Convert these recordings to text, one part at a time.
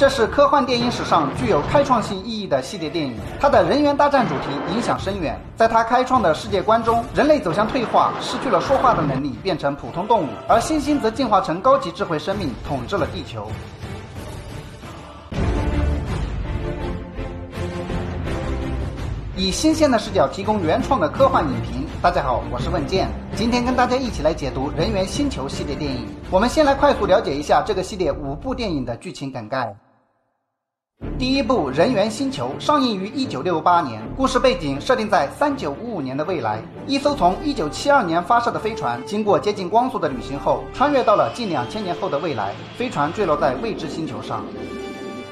这是科幻电影史上具有开创性意义的系列电影。它的人猿大战主题影响深远，在它开创的世界观中，人类走向退化，失去了说话的能力，变成普通动物，而猩猩则进化成高级智慧生命，统治了地球。以新鲜的视角提供原创的科幻影评。大家好，我是问剑，今天跟大家一起来解读《人猿星球》系列电影。我们先来快速了解一下这个系列五部电影的剧情梗概。第一部《人猿星球》上映于一九六八年，故事背景设定在三九五五年的未来。一艘从一九七二年发射的飞船，经过接近光速的旅行后，穿越到了近两千年后的未来。飞船坠落在未知星球上。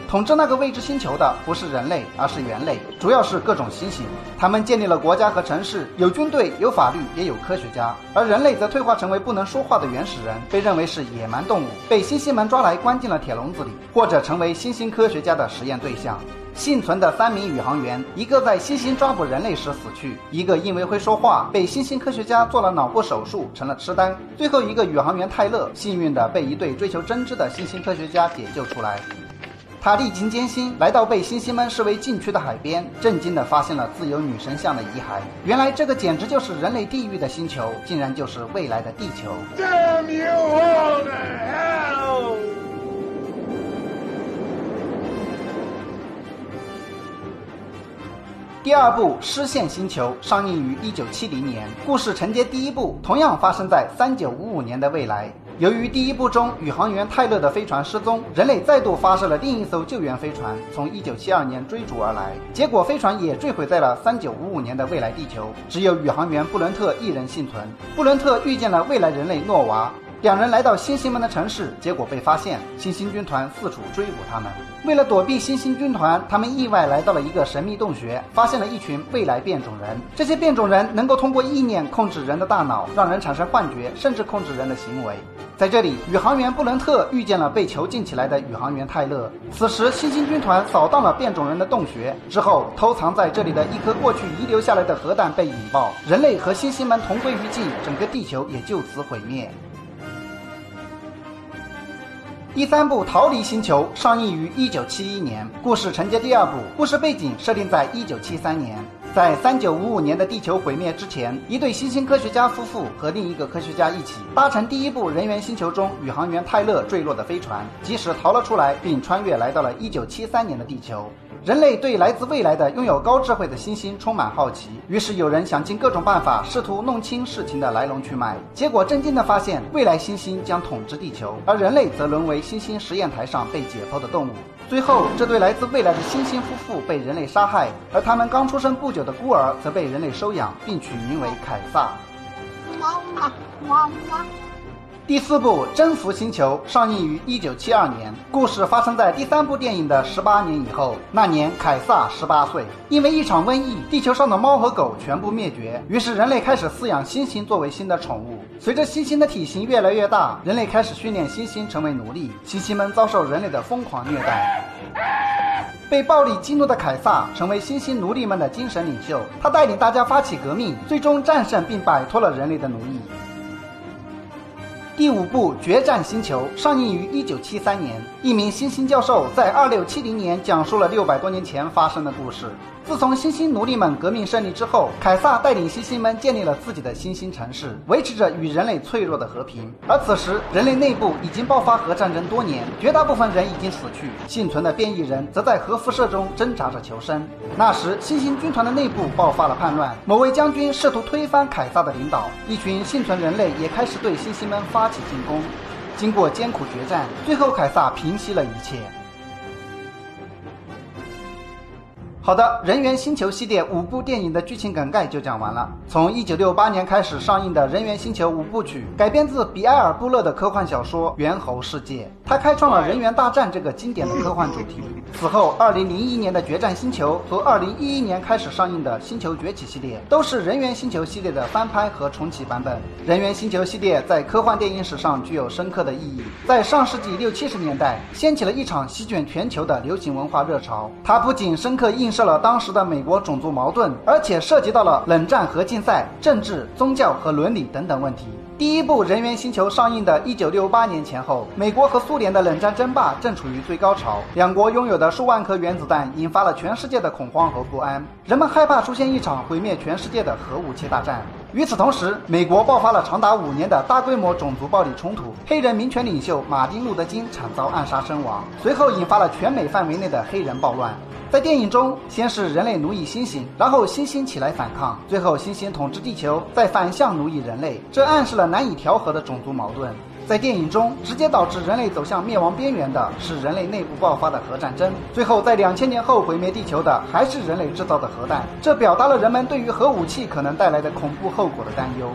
统治那个未知星球的不是人类，而是猿类，主要是各种猩猩。他们建立了国家和城市，有军队，有法律，也有科学家。而人类则退化成为不能说话的原始人，被认为是野蛮动物，被猩猩们抓来关进了铁笼子里，或者成为猩猩科学家的实验对象。幸存的三名宇航员，一个在猩猩抓捕人类时死去，一个因为会说话被猩猩科学家做了脑部手术成了痴呆，最后一个宇航员泰勒幸运的被一对追求真知的猩猩科学家解救出来。他历经艰辛，来到被猩猩们视为禁区的海边，震惊地发现了自由女神像的遗骸。原来这个简直就是人类地狱的星球，竟然就是未来的地球。第二部《失陷星球》上映于一九七零年，故事承接第一部，同样发生在三九五五年的未来。由于第一部中宇航员泰勒的飞船失踪，人类再度发射了另一艘救援飞船，从1972年追逐而来。结果飞船也坠毁在了3955年的未来地球，只有宇航员布伦特一人幸存。布伦特遇见了未来人类诺娃。两人来到星星们的城市，结果被发现。星星军团四处追捕他们。为了躲避星星军团，他们意外来到了一个神秘洞穴，发现了一群未来变种人。这些变种人能够通过意念控制人的大脑，让人产生幻觉，甚至控制人的行为。在这里，宇航员布伦特遇见了被囚禁起来的宇航员泰勒。此时，猩猩军团扫荡了变种人的洞穴之后，偷藏在这里的一颗过去遗留下来的核弹被引爆，人类和星星们同归于尽，整个地球也就此毁灭。第三部《逃离星球》上映于一九七一年，故事承接第二部，故事背景设定在一九七三年。在三九五五年的地球毁灭之前，一对新兴科学家夫妇和另一个科学家一起搭乘第一部《人猿星球》中宇航员泰勒坠落的飞船，及时逃了出来，并穿越来到了一九七三年的地球。人类对来自未来的拥有高智慧的猩猩充满好奇，于是有人想尽各种办法试图弄清事情的来龙去脉。结果震惊地发现，未来猩猩将统治地球，而人类则沦为猩猩实验台上被解剖的动物。最后，这对来自未来的猩猩夫妇被人类杀害，而他们刚出生不久的孤儿则被人类收养，并取名为凯撒。第四部《征服星球》上映于一九七二年，故事发生在第三部电影的十八年以后。那年，凯撒十八岁，因为一场瘟疫，地球上的猫和狗全部灭绝，于是人类开始饲养猩猩作为新的宠物。随着猩猩的体型越来越大，人类开始训练猩猩成为奴隶，猩猩们遭受人类的疯狂虐待。被暴力激怒的凯撒成为猩猩奴隶们的精神领袖，他带领大家发起革命，最终战胜并摆脱了人类的奴役。第五部《决战星球》上映于一九七三年，一名新星教授在二六七零年讲述了六百多年前发生的故事。自从猩猩奴隶们革命胜利之后，凯撒带领猩猩们建立了自己的新兴城市，维持着与人类脆弱的和平。而此时，人类内部已经爆发核战争多年，绝大部分人已经死去，幸存的变异人则在核辐射中挣扎着求生。那时，猩猩军团的内部爆发了叛乱，某位将军试图推翻凯撒的领导，一群幸存人类也开始对猩猩们发起进攻。经过艰苦决战，最后凯撒平息了一切。好的，人猿星球系列五部电影的剧情梗概就讲完了。从一九六八年开始上映的《人猿星球》五部曲，改编自比埃尔·布勒的科幻小说《猿猴世界》，它开创了人猿大战这个经典的科幻主题。此后，二零零一年的《决战星球》和二零一一年开始上映的《星球崛起》系列，都是人猿星球系列的翻拍和重启版本。人猿星球系列在科幻电影史上具有深刻的意义，在上世纪六七十年代掀起了一场席卷全球的流行文化热潮。它不仅深刻映射射了当时的美国种族矛盾，而且涉及到了冷战和竞赛、政治、宗教和伦理等等问题。第一部《人猿星球》上映的一九六八年前后，美国和苏联的冷战争霸正处于最高潮，两国拥有的数万颗原子弹引发了全世界的恐慌和不安，人们害怕出现一场毁灭全世界的核武器大战。与此同时，美国爆发了长达五年的大规模种族暴力冲突，黑人民权领袖马丁·路德·金惨遭暗杀身亡，随后引发了全美范围内的黑人暴乱。在电影中，先是人类奴役猩猩，然后猩猩起来反抗，最后猩猩统治地球，再反向奴役人类。这暗示了难以调和的种族矛盾。在电影中，直接导致人类走向灭亡边缘的是人类内部爆发的核战争，最后在两千年后毁灭地球的还是人类制造的核弹。这表达了人们对于核武器可能带来的恐怖后果的担忧。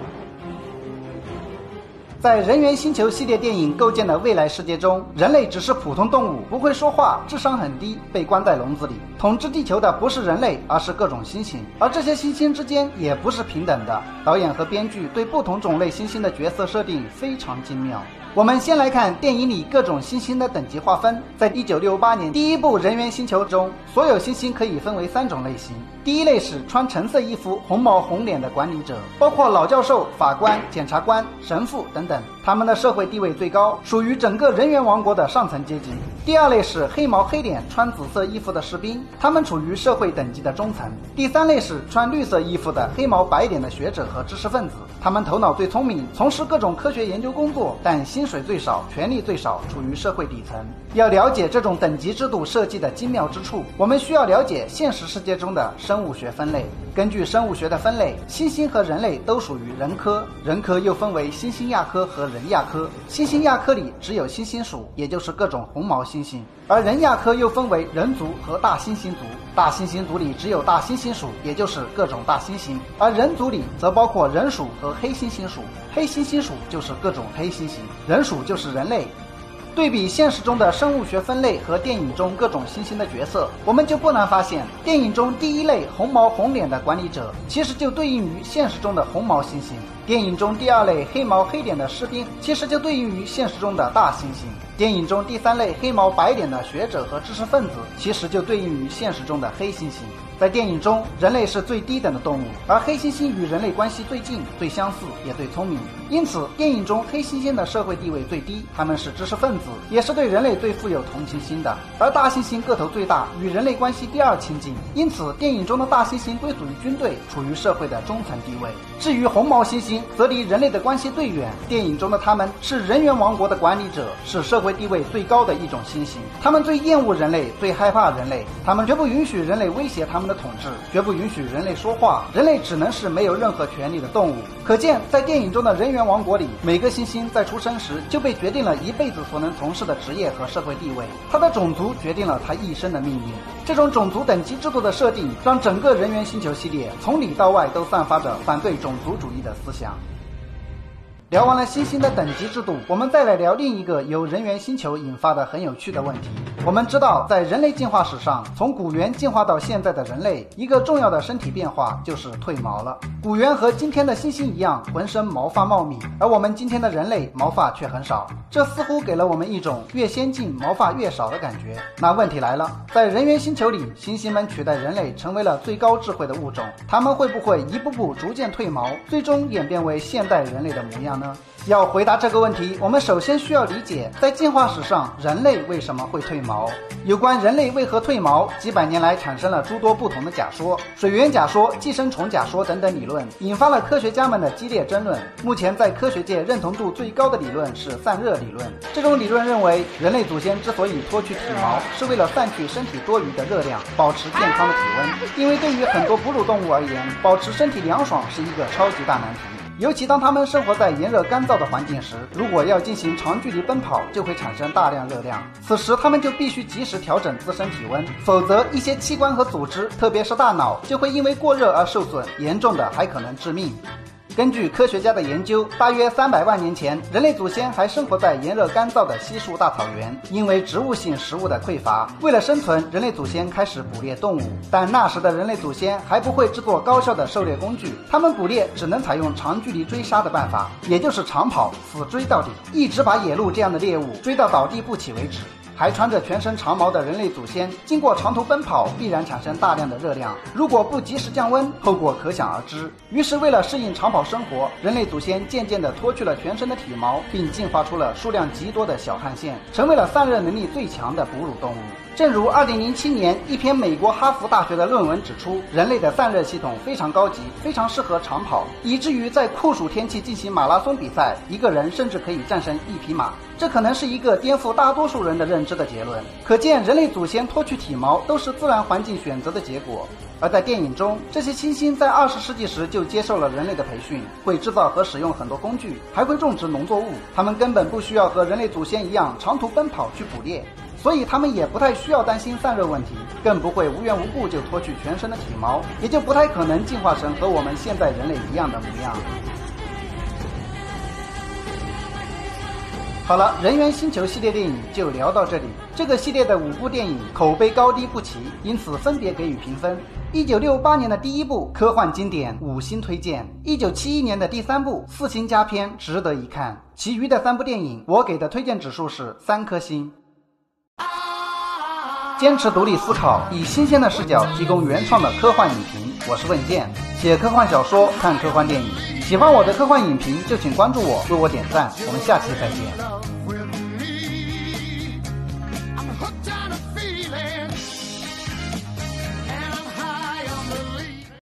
在《人猿星球》系列电影构建的未来世界中，人类只是普通动物，不会说话，智商很低，被关在笼子里。统治地球的不是人类，而是各种猩猩，而这些猩猩之间也不是平等的。导演和编剧对不同种类猩猩的角色设定非常精妙。我们先来看电影里各种猩猩的等级划分。在一九六八年第一部《人猿星球》中，所有猩猩可以分为三种类型。第一类是穿橙色衣服、红毛红脸的管理者，包括老教授、法官、检察官、神父等等，等。他们的社会地位最高，属于整个人猿王国的上层阶级。第二类是黑毛黑脸、穿紫色衣服的士兵，他们处于社会等级的中层。第三类是穿绿色衣服的黑毛白脸的学者和知识分子，他们头脑最聪明，从事各种科学研究工作，但薪水最少，权力最少，处于社会底层。要了解这种等级制度设计的精妙之处，我们需要了解现实世界中的生物学分类。根据生物学的分类，猩猩和人类都属于人科，人科又分为猩猩亚科和人亚科。猩猩亚科里只有猩猩属，也就是各种红毛。猩猩，而人亚科又分为人族和大猩猩族。大猩猩族里只有大猩猩属，也就是各种大猩猩；而人族里则包括人属和黑猩猩属。黑猩猩属就是各种黑猩猩，人属就是人类。对比现实中的生物学分类和电影中各种猩猩的角色，我们就不难发现，电影中第一类红毛红脸的管理者，其实就对应于现实中的红毛猩猩；电影中第二类黑毛黑脸的士兵，其实就对应于现实中的大猩猩；电影中第三类黑毛白脸的学者和知识分子，其实就对应于现实中的黑猩猩。在电影中，人类是最低等的动物，而黑猩猩与人类关系最近、最相似，也最聪明。因此，电影中黑猩猩的社会地位最低，他们是知识分子，也是对人类最富有同情心的。而大猩猩个头最大，与人类关系第二亲近，因此电影中的大猩猩归属于军队，处于社会的中层地位。至于红毛猩猩，则离人类的关系最远。电影中的他们是人猿王国的管理者，是社会地位最高的一种猩猩。他们最厌恶人类，最害怕人类，他们绝不允许人类威胁他们。的统治绝不允许人类说话，人类只能是没有任何权利的动物。可见，在电影中的人猿王国里，每个猩猩在出生时就被决定了一辈子所能从事的职业和社会地位，他的种族决定了他一生的命运。这种种族等级制度的设定，让整个人猿星球系列从里到外都散发着反对种族主义的思想。聊完了猩猩的等级制度，我们再来聊另一个由人猿星球引发的很有趣的问题。我们知道，在人类进化史上，从古猿进化到现在的人类，一个重要的身体变化就是褪毛了。古猿和今天的猩猩一样，浑身毛发茂密，而我们今天的人类毛发却很少，这似乎给了我们一种越先进毛发越少的感觉。那问题来了，在人猿星球里，猩猩们取代人类成为了最高智慧的物种，他们会不会一步步逐渐褪毛，最终演变为现代人类的模样呢？要回答这个问题，我们首先需要理解，在进化史上，人类为什么会褪毛？有关人类为何褪毛，几百年来产生了诸多不同的假说，水源假说、寄生虫假说等等理论，引发了科学家们的激烈争论。目前在科学界认同度最高的理论是散热理论。这种理论认为，人类祖先之所以脱去体毛，是为了散去身体多余的热量，保持健康的体温。因为对于很多哺乳动物而言，保持身体凉爽是一个超级大难题。尤其当它们生活在炎热干燥的环境时，如果要进行长距离奔跑，就会产生大量热量。此时，它们就必须及时调整自身体温，否则一些器官和组织，特别是大脑，就会因为过热而受损，严重的还可能致命。根据科学家的研究，大约三百万年前，人类祖先还生活在炎热干燥的稀树大草原。因为植物性食物的匮乏，为了生存，人类祖先开始捕猎动物。但那时的人类祖先还不会制作高效的狩猎工具，他们捕猎只能采用长距离追杀的办法，也就是长跑，死追到底，一直把野鹿这样的猎物追到倒地不起为止。还穿着全身长毛的人类祖先，经过长途奔跑，必然产生大量的热量。如果不及时降温，后果可想而知。于是，为了适应长跑生活，人类祖先渐渐地脱去了全身的体毛，并进化出了数量极多的小汗腺，成为了散热能力最强的哺乳动物。正如2007年一篇美国哈佛大学的论文指出，人类的散热系统非常高级，非常适合长跑，以至于在酷暑天气进行马拉松比赛，一个人甚至可以战胜一匹马。这可能是一个颠覆大多数人的认知的结论。可见，人类祖先脱去体毛都是自然环境选择的结果。而在电影中，这些猩猩在20世纪时就接受了人类的培训，会制造和使用很多工具，还会种植农作物。他们根本不需要和人类祖先一样长途奔跑去捕猎。所以他们也不太需要担心散热问题，更不会无缘无故就脱去全身的体毛，也就不太可能进化成和我们现在人类一样的模样。好了，人猿星球系列电影就聊到这里。这个系列的五部电影口碑高低不齐，因此分别给予评分。一九六八年的第一部科幻经典五星推荐，一九七一年的第三部四星佳片值得一看。其余的三部电影我给的推荐指数是三颗星。坚持独立思考，以新鲜的视角提供原创的科幻影评。我是问剑，写科幻小说，看科幻电影。喜欢我的科幻影评，就请关注我，为我点赞。我们下期再见。